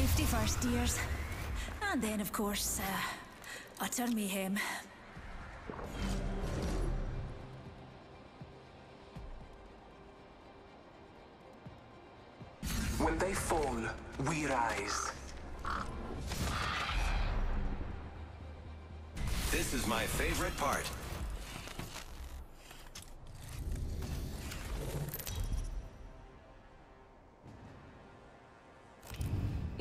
Safety first, dears. And then, of course, uh, utter mayhem. When they fall, we rise. This is my favorite part.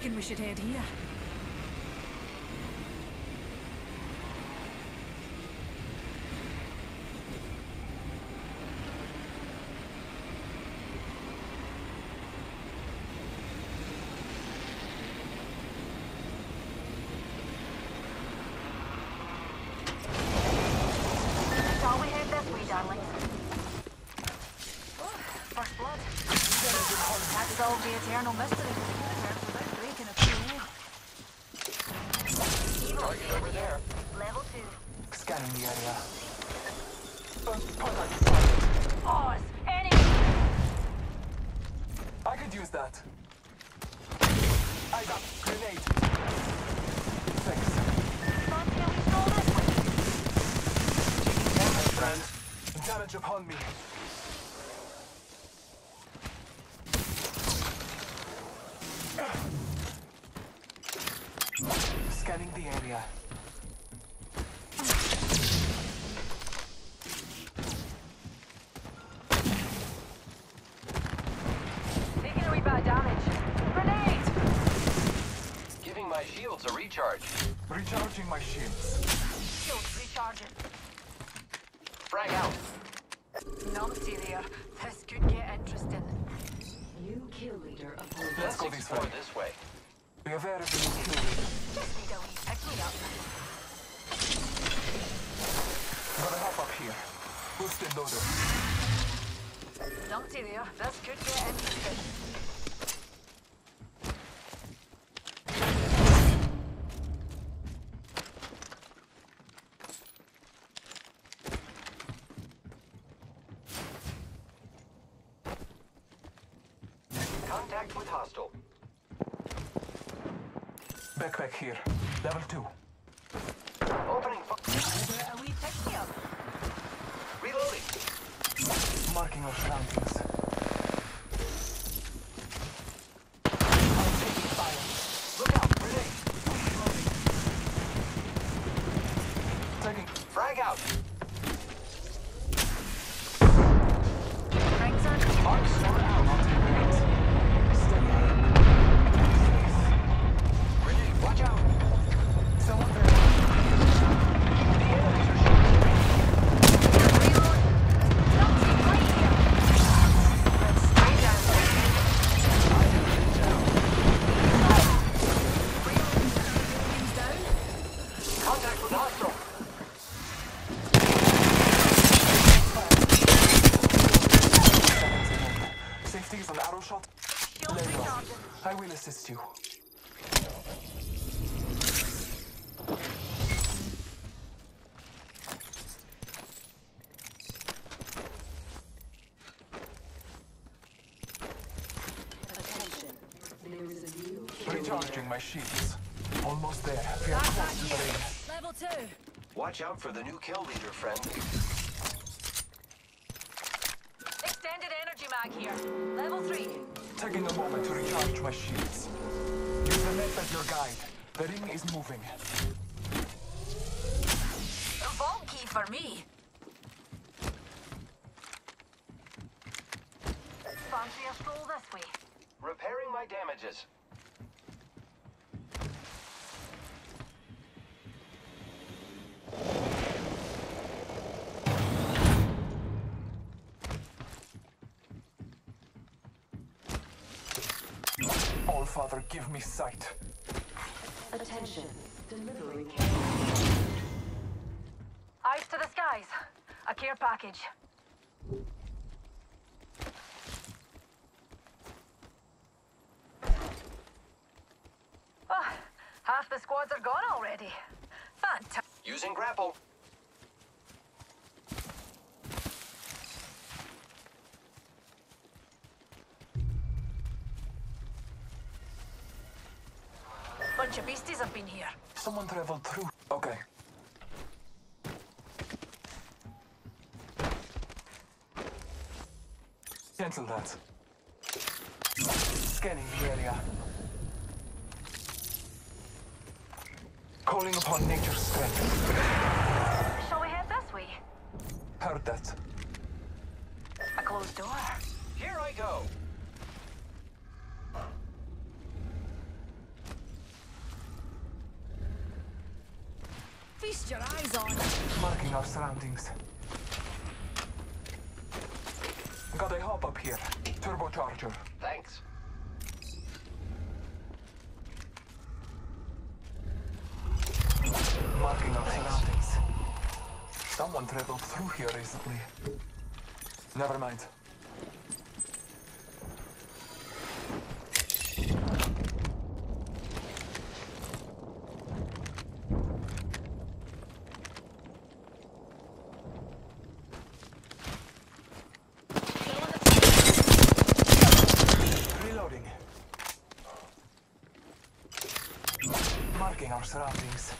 Reckon we should head here. Solved the eternal mystery. The area. Uh, Enemy. I could use that. Eyes up. Grenade. Thanks. Friend. Damage upon me. Scanning the area. Shields a recharge. Recharging my shields. Shields recharging. Frag out. Numpty there. This could get interesting. New kill leader appointed. Let's go this way. this way. Be aware of the new kill leader. Just need a wee pick me up. Gotta hop up here. Boosted loader. Numpty there. This could get interesting. Contact with hostile. Backpack here. Level 2. Opening fi- A wee up. Reloading. Marking our surroundings. Recharging my shields. Almost there. We are close to the ring. Level two. Watch out for the new kill leader, friend. Extended energy mag here. Level three. Taking a moment to recharge my shields. Use the net as your guide. The ring is moving. A vault key for me. Fancy a stroll this way. Repairing my damages. Father, give me sight. Attention. Delivery Eyes to the skies. A care package. Oh, half the squads are gone already. Fantastic. Using grapple. Bunch of beasties have been here. Someone traveled through. Okay. Cancel that. Scanning the area. Calling upon nature's strength. Shall we head this way? Heard that. A closed door. Here I go. Feast your eyes on. Marking our surroundings. Got a hop up here. Turbocharger. Thanks. Marking our surroundings. Someone traveled through here recently. Never mind. Reloading. Marking our surroundings.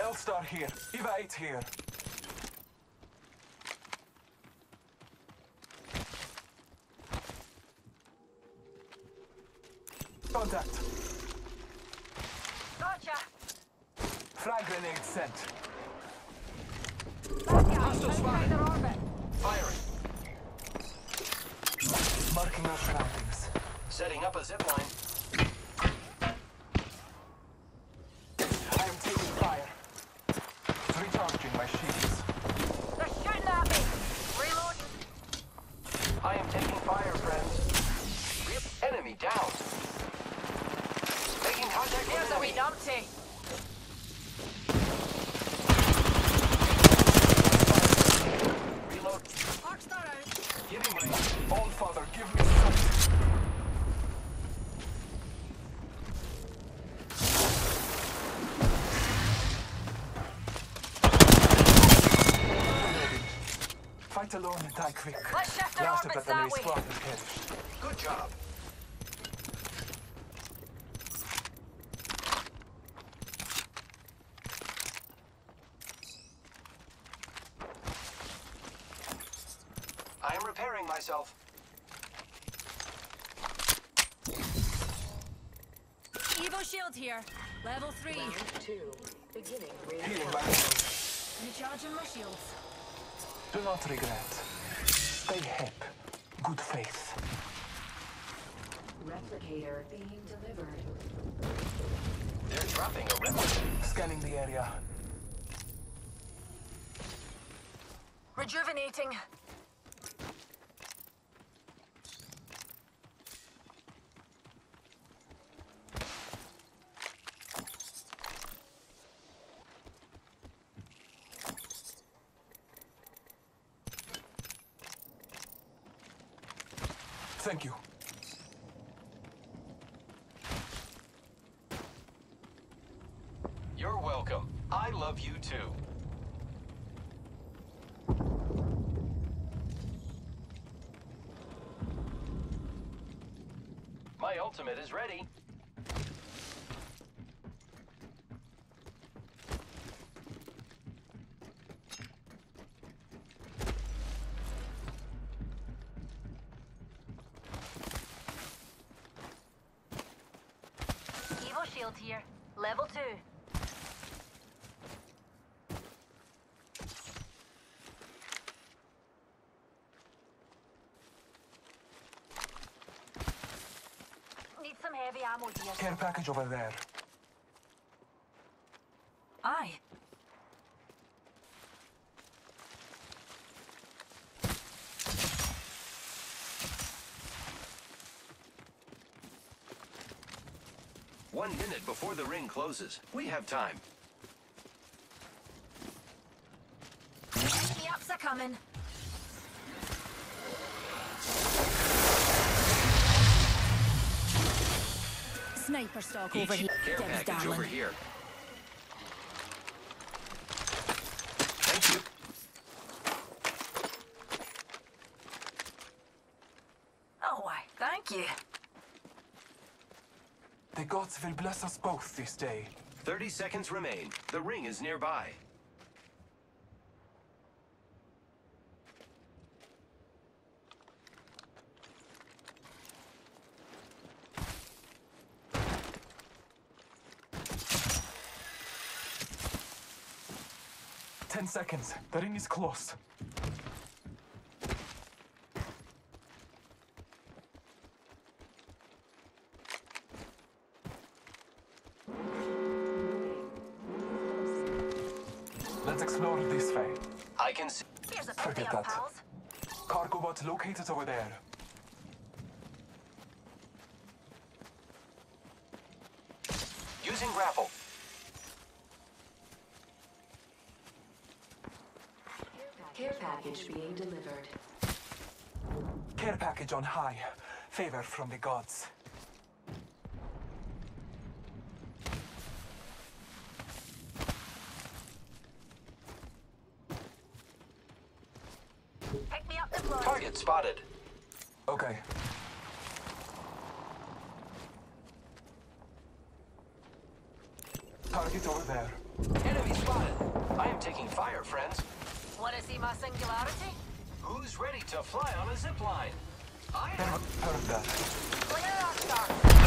L-Star here. Eva 8 here. Contact. Gotcha. Frag grenade sent. Hostiles fired. orbit. Firing. Marking our surroundings. Setting up a zip line. I am taking fire. Recharging my shields. They're shooting at me. Reload. I am taking fire, friends. Re- enemy down. Making contact with Here's wee enemy. numpty. Reload. Giving way. All Father, give me Fight alone and die quick. Let's shift our Last orbits battery that way. squad is perished. Good job. I am repairing myself. Evo shield here. Level three. Round two. Beginning ring Healing my countdown. Recharging my shields. Do not regret. Stay hip. Good faith. Replicator being delivered. They're dropping a replica. Scanning the area. Rejuvenating. Thank you. You're welcome. I love you too. My ultimate is ready. heavy ammo here. Care package over there. Aye. One minute before the ring closes. We have time. Yups are coming. Sniper stock Each over here. care Dibs, package darling. over here. Thank you. Oh, why, thank you. The gods will bless us both this day. 30 seconds remain. The ring is nearby. Ten seconds. The ring is close. Let's explore this way. I can see. Here's a Forget pick me up, that. pals. Cargo bot located over there. Using grapple. Care package being delivered. Care package on high. Favor from the gods. Pick me up deployed. Target spotted. Okay. Target over there. Enemy spotted. I am taking fire, friends. Wanna see my singularity? Who's ready to fly on a zip line? I am. heard that. Clear our start.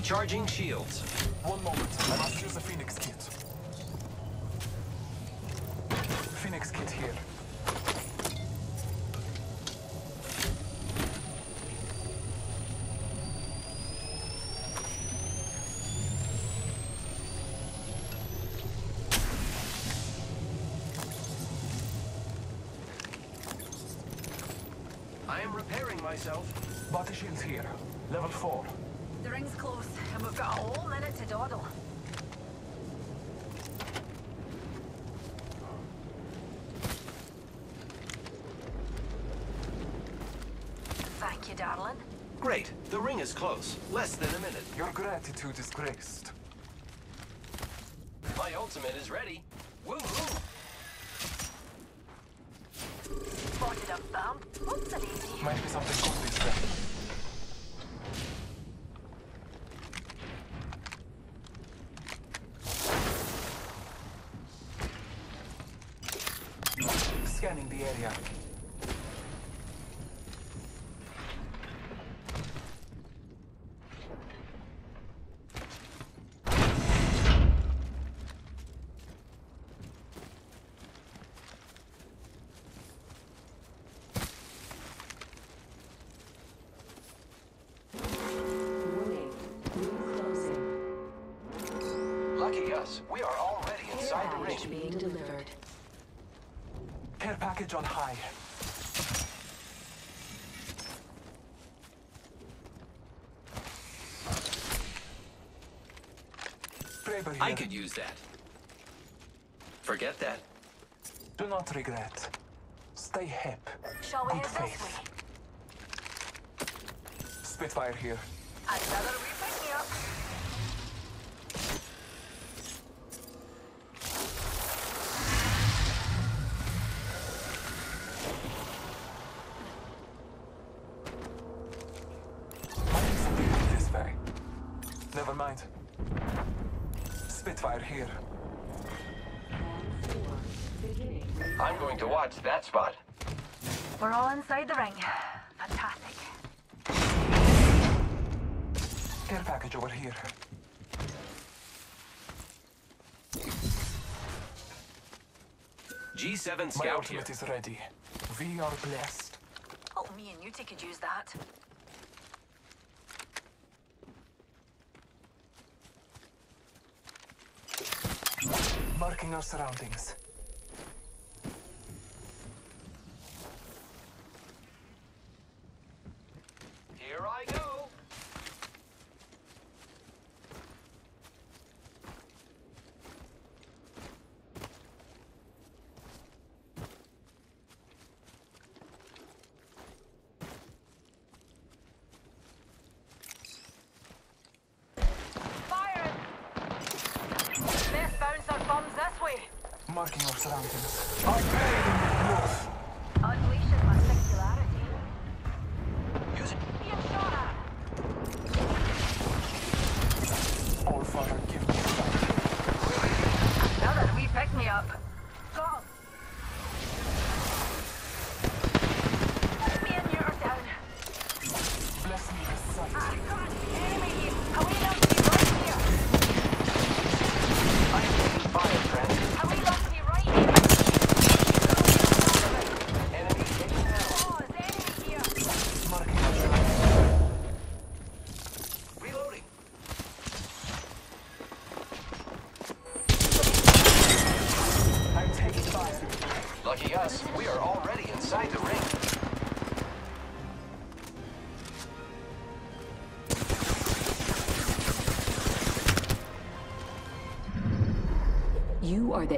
Recharging shields. One moment. I must use a Phoenix kit. Phoenix kit here. I am repairing myself. Body shields here. Level 4. The ring's close, and we've got a whole minute to dawdle. Thank you, darling. Great. The ring is close. Less than a minute. Your gratitude is graced. My ultimate is ready. Scanning the area. Warning. Ring closing. Lucky us. We are already inside the ring. being delivered. Care package on high. Braver I could use that. Forget that. Do not regret. Stay hip. Shall we Good faith. Spitfire here. Another fire here. I'm going to watch that spot. We're all inside the ring. Fantastic. Care package over here. G7 scout My ultimate here. is ready. We are blessed. Oh, me and you could use that. marking our surroundings. Marking off surroundings. I paid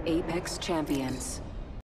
Apex Champions.